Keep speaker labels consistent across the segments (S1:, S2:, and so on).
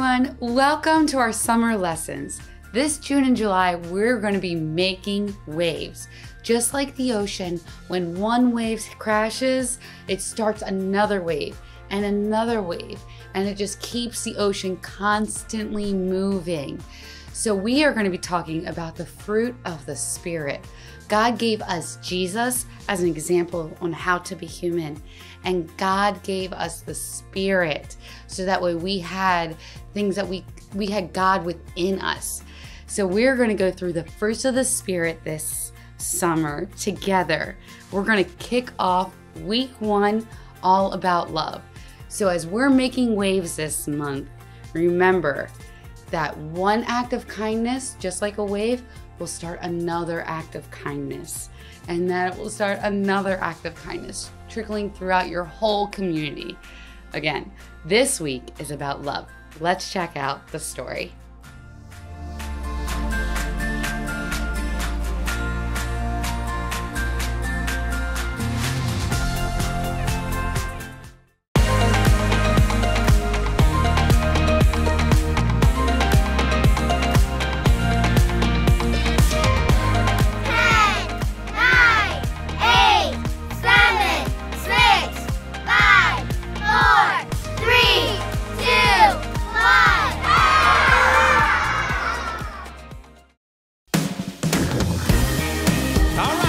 S1: everyone. Welcome to our summer lessons. This June and July, we're going to be making waves. Just like the ocean, when one wave crashes, it starts another wave and another wave, and it just keeps the ocean constantly moving. So, we are going to be talking about the fruit of the Spirit. God gave us Jesus as an example on how to be human, and God gave us the Spirit so that way we had things that we we had God within us. So we're going to go through the fruits of the Spirit this summer together. We're going to kick off week one all about love. So as we're making waves this month, remember that one act of kindness, just like a wave, will start another act of kindness. And that will start another act of kindness, trickling throughout your whole community. Again, this week is about love. Let's check out the story.
S2: All right.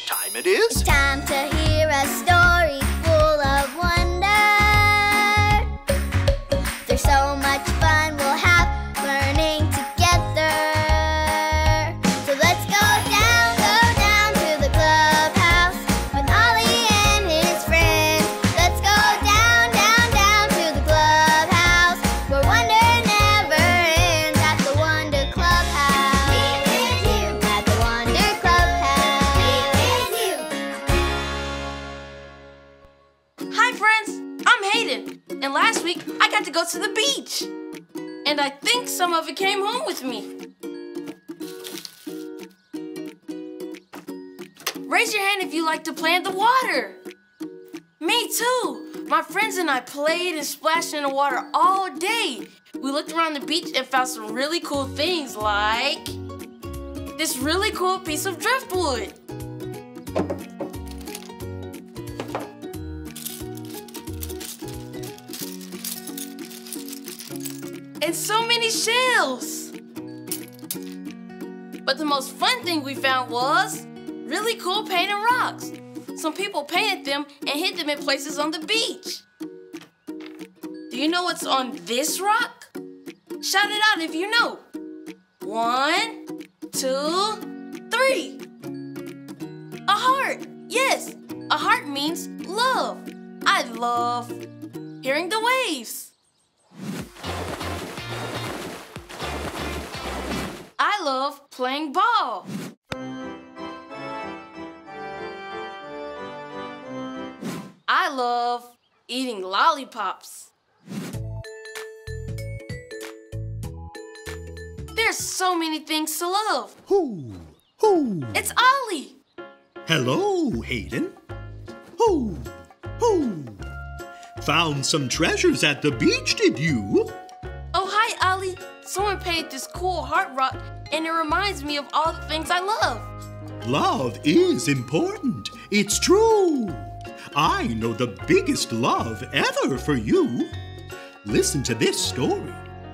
S2: what time it is? Time to hear a story. Raise your hand if you like to play in the water. Me too. My friends and I played and splashed in the water all day. We looked around the beach and found some really cool things like this really cool piece of driftwood. And so many shells. But the most fun thing we found was really cool painted rocks. Some people painted them and hid them in places on the beach. Do you know what's on this rock? Shout it out if you know. One, two, three. A heart. Yes, a heart means love. I love hearing the waves. I love playing ball. I love eating lollipops. There's so many things to love.
S3: Who? Who?
S2: It's Ollie.
S3: Hello, Hayden. Who? Who? Found some treasures at the beach, did you?
S2: Oh, hi, Ollie. Someone painted this cool heart rock, and it reminds me of all the things I love.
S3: Love is important. It's true. I know the biggest love ever for you. Listen to this story.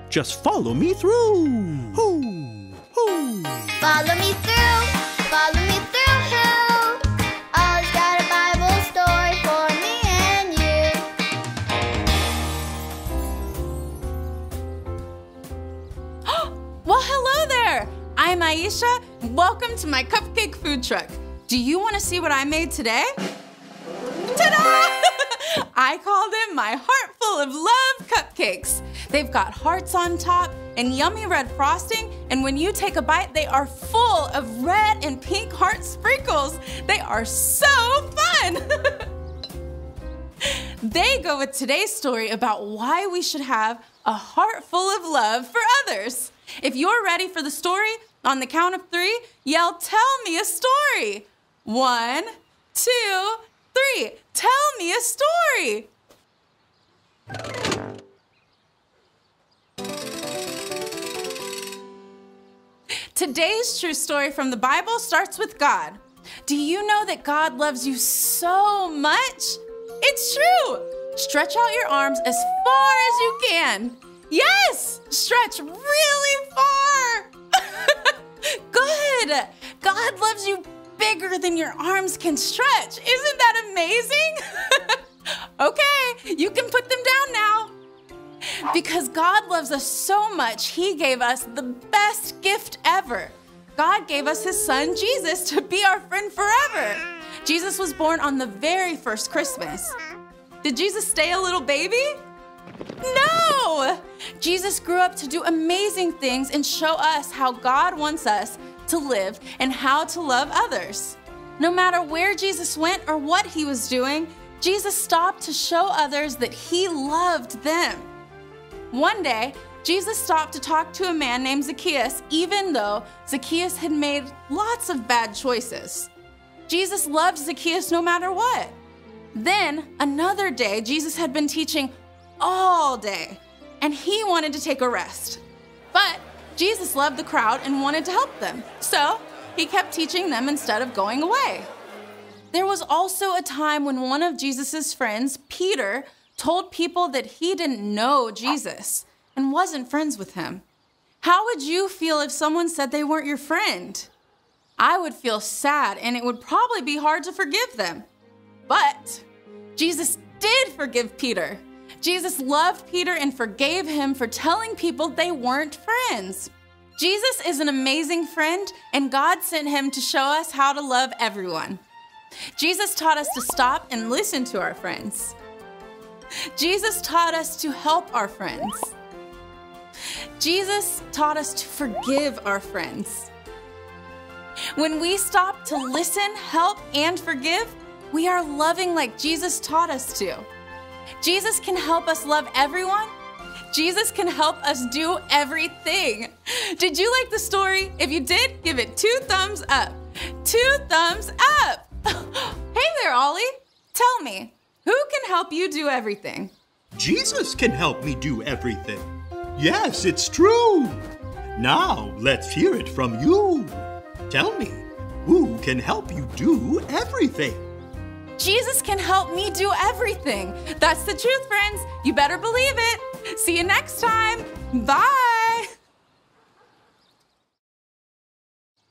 S3: Just follow me through. Hoo, hoo.
S4: Follow me through, follow me through, who? Ollie's got a Bible story for me and you.
S5: Well, hello there! I'm Aisha. Welcome to my cupcake food truck. Do you want to see what I made today? I call them my heart full of love cupcakes. They've got hearts on top and yummy red frosting, and when you take a bite, they are full of red and pink heart sprinkles. They are so fun! They go with today's story about why we should have a heart full of love for others. If you're ready for the story, on the count of three, yell, Tell me a story. One, two, three. Tell me a story. Today's true story from the Bible starts with God. Do you know that God loves you so much? It's true. Stretch out your arms as far as you can. Yes, stretch really far. Good. God loves you bigger than your arms can stretch. Isn't that amazing? okay, you can put them down now. Because God loves us so much, He gave us the best gift ever. God gave us His Son, Jesus, to be our friend forever. Jesus was born on the very first Christmas. Did Jesus stay a little baby? No! Jesus grew up to do amazing things and show us how God wants us to live and how to love others. No matter where Jesus went or what he was doing, Jesus stopped to show others that he loved them. One day, Jesus stopped to talk to a man named Zacchaeus, even though Zacchaeus had made lots of bad choices. Jesus loved Zacchaeus no matter what. Then, another day, Jesus had been teaching all day, and he wanted to take a rest. But Jesus loved the crowd and wanted to help them, so he kept teaching them instead of going away. There was also a time when one of Jesus' friends, Peter, told people that he didn't know Jesus and wasn't friends with him. How would you feel if someone said they weren't your friend? I would feel sad and it would probably be hard to forgive them. But Jesus did forgive Peter. Jesus loved Peter and forgave him for telling people they weren't friends. Jesus is an amazing friend, and God sent him to show us how to love everyone. Jesus taught us to stop and listen to our friends. Jesus taught us to help our friends. Jesus taught us to forgive our friends. When we stop to listen, help, and forgive, we are loving like Jesus taught us to. Jesus can help us love everyone. Jesus can help us do everything. Did you like the story? If you did, give it two thumbs up. Two thumbs up. hey there, Ollie. Tell me, who can help you do everything?
S3: Jesus can help me do everything. Yes, it's true. Now, let's hear it from you. Tell me, who can help you do everything?
S5: Jesus can help me do everything. That's the truth, friends. You better believe it. See you next time. Bye.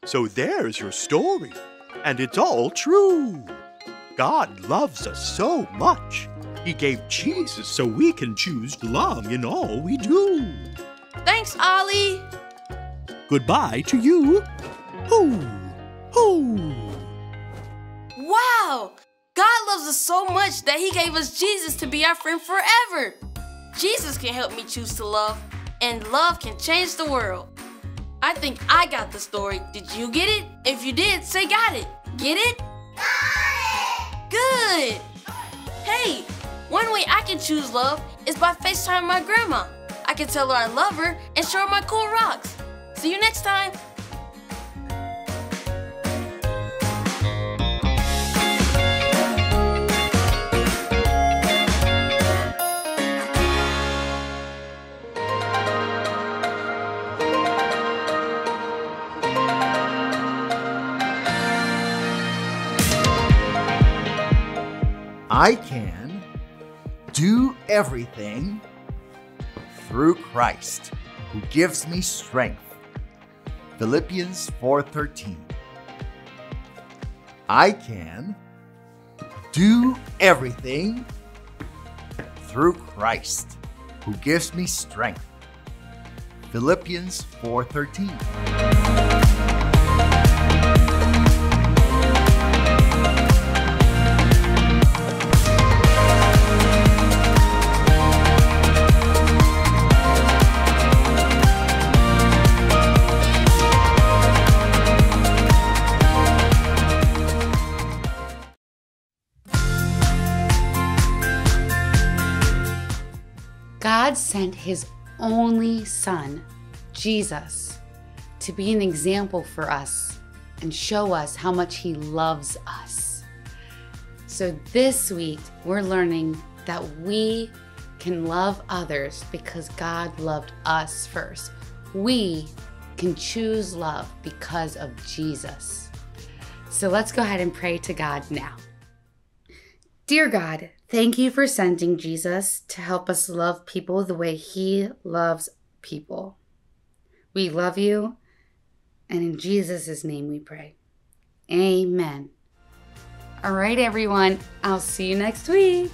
S3: So there's your story, and it's all true. God loves us so much. He gave Jesus so we can choose love in all we do.
S2: Thanks, Ollie.
S3: Goodbye to you. Hoo, hoo.
S2: Wow! God loves us so much that He gave us Jesus to be our friend forever. Jesus can help me choose to love, and love can change the world. I think I got the story. Did you get it? If you did, say got it. Get it? Got it! Good! Hey, one way I can choose love is by FaceTime my grandma. I can tell her I love her and show her my cool rocks. See you next time.
S6: I can do everything through Christ who gives me strength. Philippians 4:13. I can do everything through Christ who gives me strength. Philippians 4:13.
S7: God sent his only son, Jesus, to be an example for us and show us how much he loves us. So this week, we're learning that we can love others because God loved us first. We can choose love because of Jesus. So let's go ahead and pray to God now. Dear God, thank you for sending Jesus to help us love people the way he loves people. We love you, and in Jesus' name we pray. Amen. All right, everyone, I'll see you next week.